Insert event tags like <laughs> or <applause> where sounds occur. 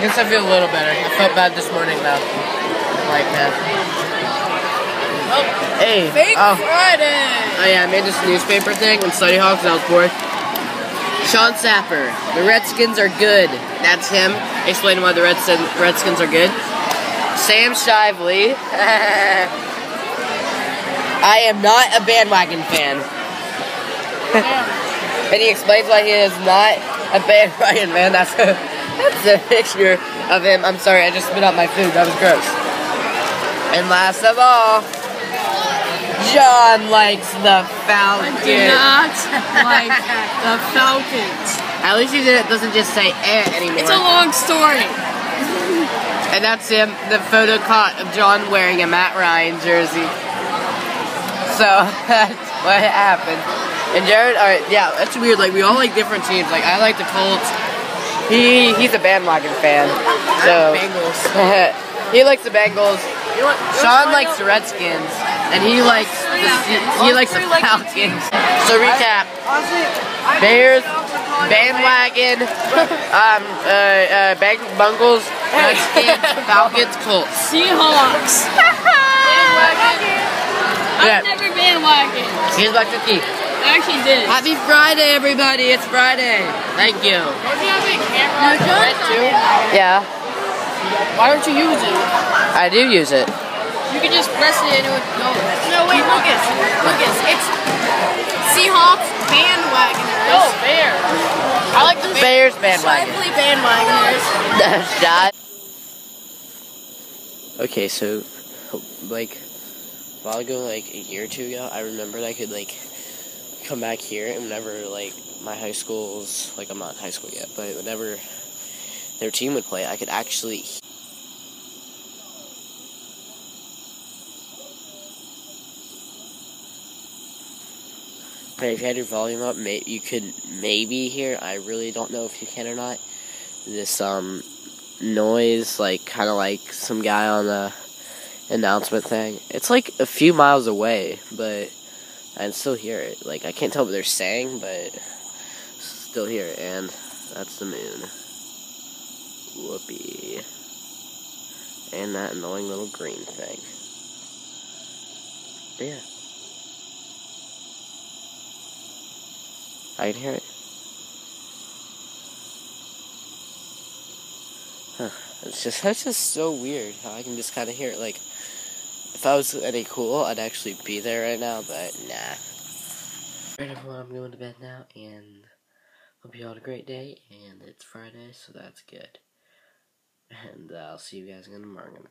I guess I feel a little better. I felt bad this morning though. Like, man. Oh, hey. Fake oh. Friday! Oh yeah, I made this newspaper thing on Study Hall because I was bored. Sean Sapper, the Redskins are good. That's him explaining why the Redskins Redskins are good. Sam Shively. <laughs> I am not a bandwagon fan. <laughs> and he explains why he is not a bandwagon fan. That's <laughs> that's a picture of him. I'm sorry, I just spit out my food. That was gross. And last of all, John likes the Falcons. I do not like the Falcons. At least he doesn't just say eh anymore. It's a long story. and that's him, the photo caught of John wearing a Matt Ryan jersey. So <laughs> that's what happened. And Jared, alright, yeah, that's weird. Like we all like different teams. Like I like the Colts. He he's a bandwagon fan. So <laughs> he likes the Bengals. Sean likes the Redskins, and he likes the he likes the Falcons. So recap: Bears, bandwagon, <laughs> um, uh, uh, bang, Bungles, Redskins, <laughs> Falcons, Colts. Seahawks. bandwagon. Yeah. I've never bandwagon. Here's to Keith. I actually did. Happy Friday, everybody! It's Friday. Thank you. Don't you have a camera red too? Yeah, Why don't you use it? I do use it. You can just press it and it would go. No, wait, Lucas. Lucas, it's Seahawks bandwagoners. No, Bears. I like the Bears bandwagon. Lively bandwagoners. <laughs> Shot. Okay, so like a while ago, like a year or two ago, I remembered I could like come back here and whenever like my high school's like I'm not in high school yet, but whenever their team would play, I could actually if you had your volume up, may- you could maybe hear. I really don't know if you can or not. This um noise, like kind of like some guy on the announcement thing. It's like a few miles away, but I can still hear it. Like I can't tell what they're saying, but still hear it. And that's the moon. Whoopee. And that annoying little green thing. But yeah. I can hear it. Huh. It's just that's just so weird how I can just kind of hear it. Like, if I was any cool, I'd actually be there right now, but nah. Alright, everyone, I'm going to bed now, and hope you all had a great day. And it's Friday, so that's good. And uh, I'll see you guys again tomorrow.